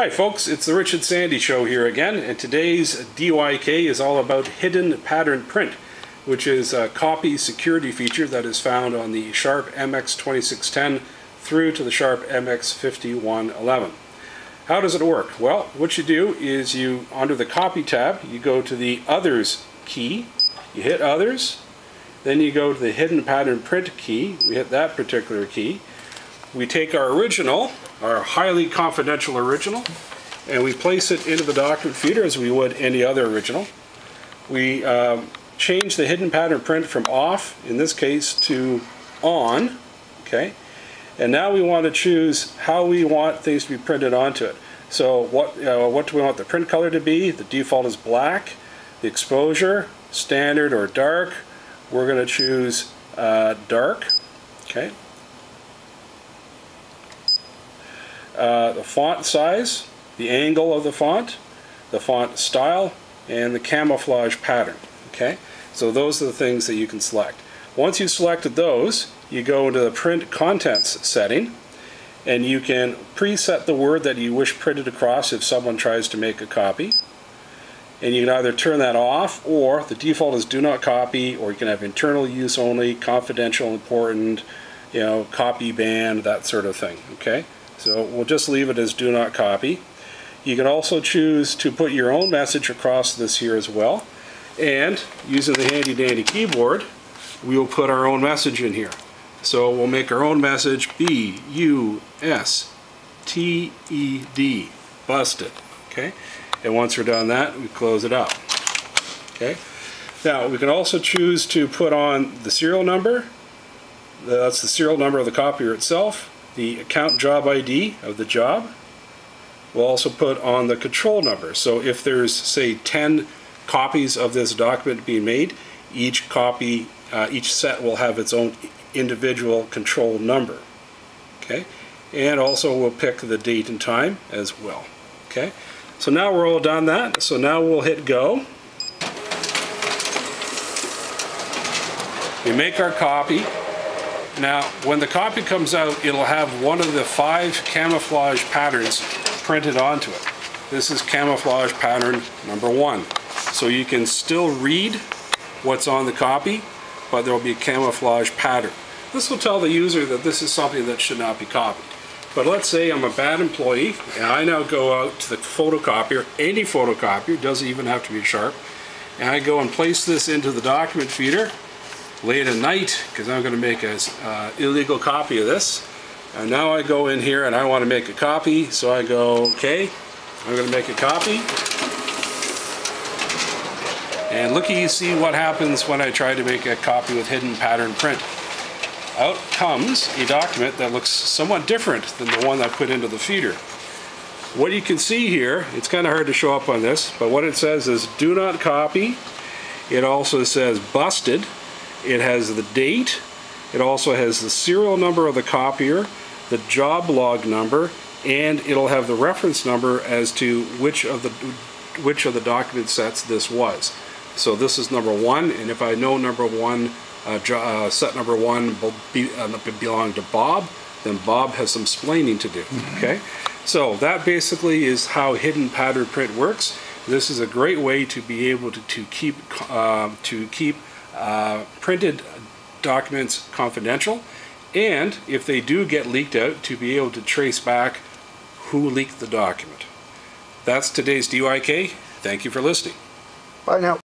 Hi folks, it's the Richard Sandy Show here again, and today's DYK is all about hidden pattern print, which is a copy security feature that is found on the Sharp MX2610 through to the Sharp MX5111. How does it work? Well, what you do is you, under the Copy tab, you go to the Others key, you hit Others, then you go to the Hidden Pattern Print key, we hit that particular key, we take our original, our highly confidential original, and we place it into the document feeder as we would any other original. We um, change the hidden pattern print from off, in this case, to on, okay? And now we want to choose how we want things to be printed onto it. So what, uh, what do we want the print color to be? The default is black. The exposure, standard or dark. We're going to choose uh, dark, okay? Uh, the font size, the angle of the font, the font style, and the camouflage pattern. Okay, so those are the things that you can select. Once you've selected those, you go into the print contents setting and you can preset the word that you wish printed across if someone tries to make a copy. And you can either turn that off or the default is do not copy or you can have internal use only, confidential, important, you know, copy banned, that sort of thing. Okay. So we'll just leave it as do not copy. You can also choose to put your own message across this here as well. And using the handy dandy keyboard, we will put our own message in here. So we'll make our own message B U S T E D, busted. Okay? And once we're done that, we close it out. Okay? Now, we can also choose to put on the serial number. That's the serial number of the copier itself the account job ID of the job. We'll also put on the control number. So if there's, say, 10 copies of this document being made, each copy, uh, each set will have its own individual control number. Okay, and also we'll pick the date and time as well. Okay, so now we're all done that. So now we'll hit go. We make our copy. Now, when the copy comes out, it'll have one of the five camouflage patterns printed onto it. This is camouflage pattern number one. So you can still read what's on the copy, but there will be a camouflage pattern. This will tell the user that this is something that should not be copied. But let's say I'm a bad employee and I now go out to the photocopier, any photocopier, doesn't even have to be sharp, and I go and place this into the document feeder late at night because I'm going to make an uh, illegal copy of this. And now I go in here and I want to make a copy, so I go, okay, I'm going to make a copy. And look, you see what happens when I try to make a copy with hidden pattern print. Out comes a document that looks somewhat different than the one I put into the feeder. What you can see here, it's kind of hard to show up on this, but what it says is do not copy. It also says busted, it has the date. It also has the serial number of the copier, the job log number, and it'll have the reference number as to which of the which of the document sets this was. So this is number one, and if I know number one, uh, uh, set number one be, uh, belonged to Bob, then Bob has some splaining to do. Mm-hmm. Okay, so that basically is how hidden pattern print works. This is a great way to be able to, to keep uh, to keep uh, printed documents confidential, and if they do get leaked out, to be able to trace back who leaked the document. That's today's DYK. Thank you for listening. Bye now.